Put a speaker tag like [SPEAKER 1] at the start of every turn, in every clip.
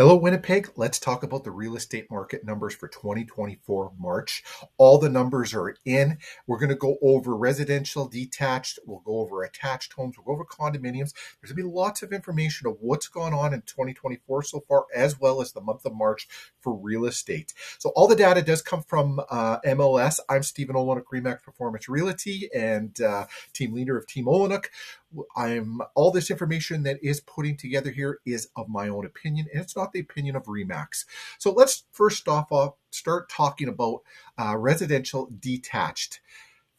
[SPEAKER 1] Hello, Winnipeg. Let's talk about the real estate market numbers for 2024 March. All the numbers are in. We're going to go over residential, detached. We'll go over attached homes. We'll go over condominiums. There's going to be lots of information of what's gone on in 2024 so far, as well as the month of March for real estate. So all the data does come from uh, MLS. I'm Stephen Olyniuk, Remax Performance Realty, and uh, team leader of Team Olyniuk. I'm all this information that is putting together here is of my own opinion, and it's not the opinion of Remax. So let's first off uh, start talking about uh, residential detached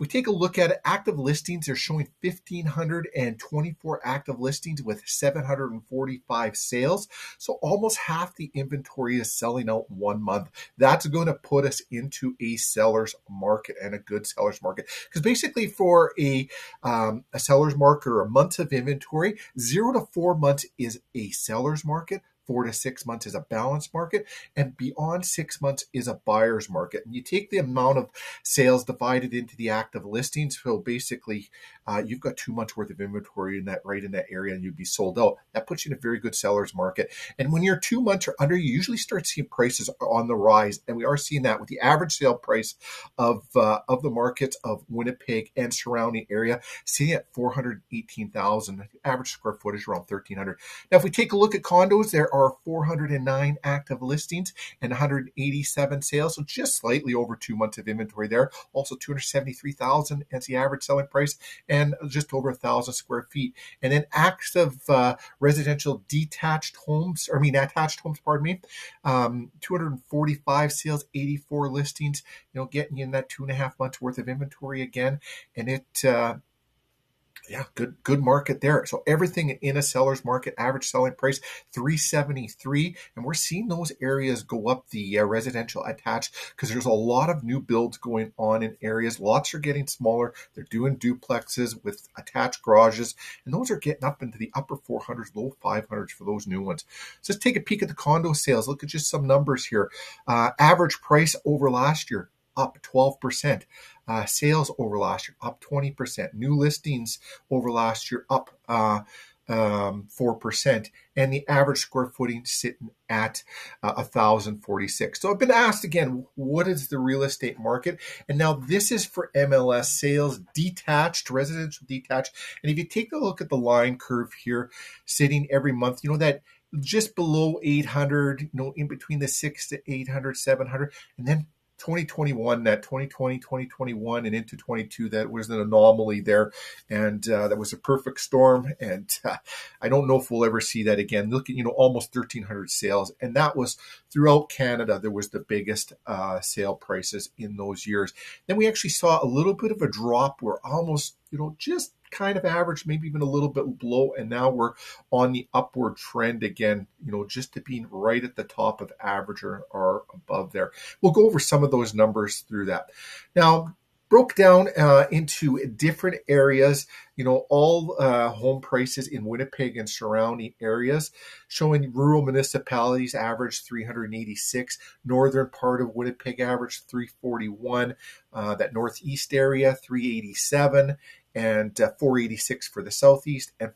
[SPEAKER 1] we take a look at active listings they're showing 1,524 active listings with 745 sales. So almost half the inventory is selling out one month. That's going to put us into a seller's market and a good seller's market. Because basically, for a, um, a seller's market or a month of inventory, zero to four months is a seller's market four to six months is a balanced market, and beyond six months is a buyer's market. And you take the amount of sales divided into the active listings. So basically, uh, you've got two months worth of inventory in that right in that area, and you'd be sold out. That puts you in a very good seller's market. And when you're two months or under, you usually start seeing prices on the rise, and we are seeing that with the average sale price of uh, of the markets of Winnipeg and surrounding area, sitting at four hundred eighteen thousand. Average square footage around thirteen hundred. Now, if we take a look at condos, there are 409 active listings and 187 sales, so just slightly over two months of inventory there. Also, 273,000 as the average selling price, and just over a thousand square feet. And then active uh, residential detached homes, or I mean attached homes, pardon me, um, 245 sales, 84 listings. You know, getting in that two and a half months worth of inventory again, and it. Uh, yeah, good good market there. So everything in a seller's market, average selling price 373, and we're seeing those areas go up the uh, residential attached because there's a lot of new builds going on in areas. Lots are getting smaller. They're doing duplexes with attached garages, and those are getting up into the upper 400s, low 500s for those new ones. So let's take a peek at the condo sales. Look at just some numbers here. Uh, average price over last year up 12%. Uh, sales over last year up 20%. New listings over last year up uh, um, 4%. And the average square footing sitting at uh, 1,046. So I've been asked again, what is the real estate market? And now this is for MLS sales, detached, residential detached. And if you take a look at the line curve here, sitting every month, you know that just below 800, you know, in between the six to 800, 700, and then 2021, that 2020, 2021, and into 22, that was an anomaly there. And uh, that was a perfect storm. And uh, I don't know if we'll ever see that again. Look at, you know, almost 1,300 sales. And that was throughout Canada, there was the biggest uh, sale prices in those years. Then we actually saw a little bit of a drop where almost, you know, just kind of average, maybe even a little bit below. And now we're on the upward trend again, you know, just to being right at the top of average or, or above there. We'll go over some of those numbers through that. Now, broke down uh, into different areas, you know, all uh, home prices in Winnipeg and surrounding areas, showing rural municipalities average 386, northern part of Winnipeg average 341, uh, that northeast area 387, and uh, 486 for the southeast and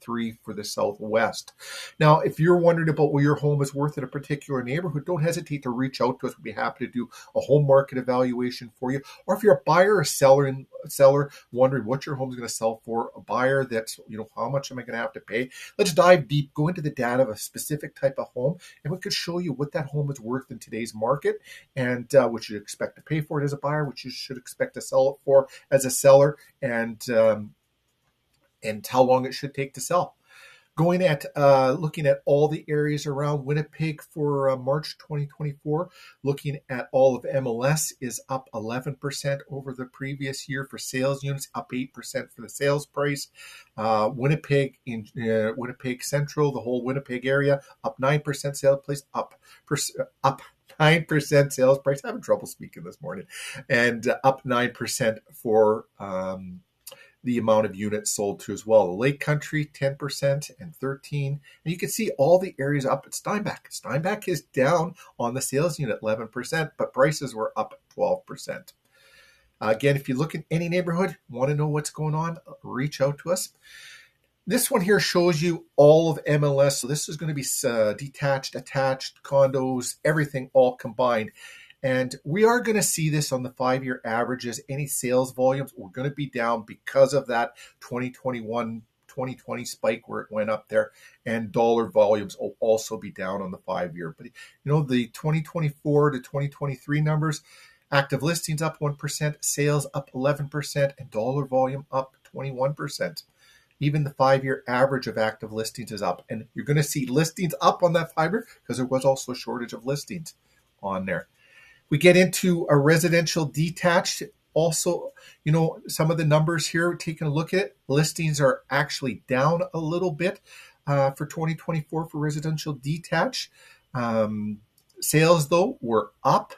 [SPEAKER 1] 543 for the southwest. Now, if you're wondering about what your home is worth in a particular neighborhood, don't hesitate to reach out to us. We'd be happy to do a home market evaluation for you. Or if you're a buyer or seller, seller wondering what your home is going to sell for, a buyer that's, you know, how much am I going to have to pay? Let's dive deep, go into the data of a specific type of home, and we could show you what that home is worth in today's market and uh, what you expect to pay for it as a buyer, what you should expect to sell it for as a seller, and um, and how long it should take to sell going at uh, looking at all the areas around Winnipeg for uh, March 2024. Looking at all of MLS is up 11% over the previous year for sales units, up 8% for the sales price. Uh, Winnipeg in uh, Winnipeg Central, the whole Winnipeg area, up 9% sales price, up up 9% sales price. I'm having trouble speaking this morning, and uh, up 9% for. Um, the amount of units sold to as well. The Lake Country, 10% and 13. And you can see all the areas up at Steinbach. Steinbach is down on the sales unit 11%, but prices were up 12%. Uh, again, if you look in any neighborhood, want to know what's going on, reach out to us. This one here shows you all of MLS. So this is going to be uh, detached, attached, condos, everything all combined. And we are going to see this on the five year averages. Any sales volumes, we're going to be down because of that 2021 2020 spike where it went up there, and dollar volumes will also be down on the five year. But you know, the 2024 to 2023 numbers active listings up 1%, sales up 11%, and dollar volume up 21%. Even the five year average of active listings is up. And you're going to see listings up on that five year because there was also a shortage of listings on there. We get into a residential detached. Also, you know, some of the numbers here, taking a look at listings are actually down a little bit uh, for 2024 for residential detached. Um, sales, though, were up.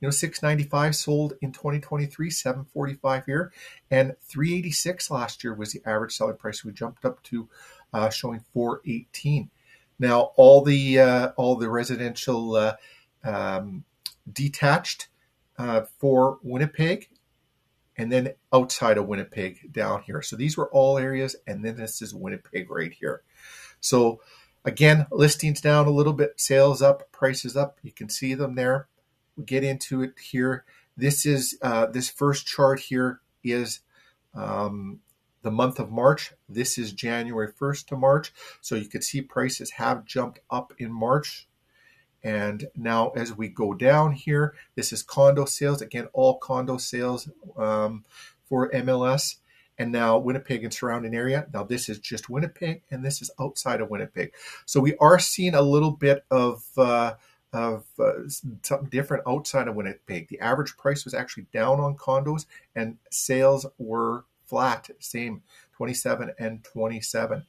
[SPEAKER 1] You know, 695 sold in 2023, 745 here, and 386 last year was the average selling price. We jumped up to uh, showing 418. Now, all the uh, all the residential uh, um, detached uh, for Winnipeg and then outside of Winnipeg down here. So these were all areas, and then this is Winnipeg right here. So again, listings down a little bit, sales up, prices up. You can see them there. We get into it here. This is uh, this first chart here is um, the month of March. This is January 1st to March. So you can see prices have jumped up in March and now as we go down here, this is condo sales. Again, all condo sales um, for MLS. And now Winnipeg and surrounding area. Now this is just Winnipeg and this is outside of Winnipeg. So we are seeing a little bit of uh, of uh, something different outside of Winnipeg. The average price was actually down on condos and sales were flat, same 27 and 27.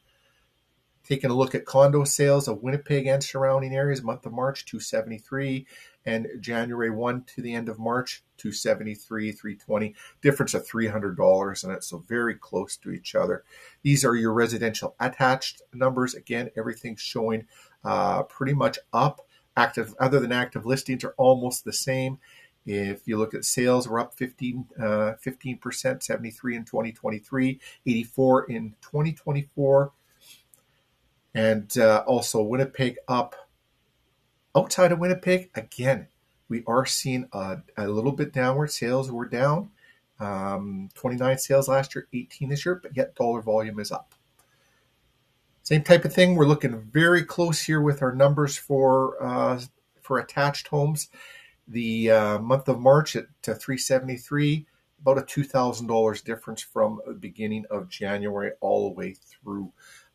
[SPEAKER 1] Taking a look at condo sales of Winnipeg and surrounding areas, month of March 273 and January 1 to the end of March 273, 320. Difference of $300 in it, so very close to each other. These are your residential attached numbers. Again, everything's showing uh, pretty much up. Active, other than active listings, are almost the same. If you look at sales, we're up 15, uh, 15%, 73 in 2023, 84 in 2024 and uh, also Winnipeg up. Outside of Winnipeg, again, we are seeing a, a little bit downward. Sales were down. Um, 29 sales last year, 18 this year, but yet dollar volume is up. Same type of thing. We're looking very close here with our numbers for uh, for attached homes. The uh, month of March at uh, 373, about a $2,000 difference from the beginning of January all the way through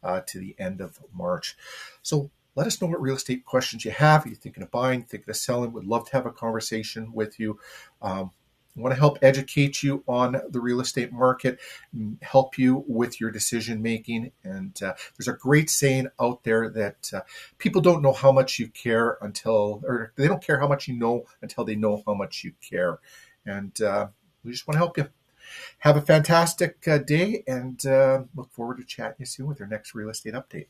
[SPEAKER 1] uh, to the end of March. So let us know what real estate questions you have. Are you thinking of buying, thinking of selling? Would love to have a conversation with you. Um, want to help educate you on the real estate market, help you with your decision making. And uh, there's a great saying out there that uh, people don't know how much you care until, or they don't care how much you know until they know how much you care. And uh, we just want to help you. Have a fantastic uh, day and uh, look forward to chatting you soon with our next real estate update.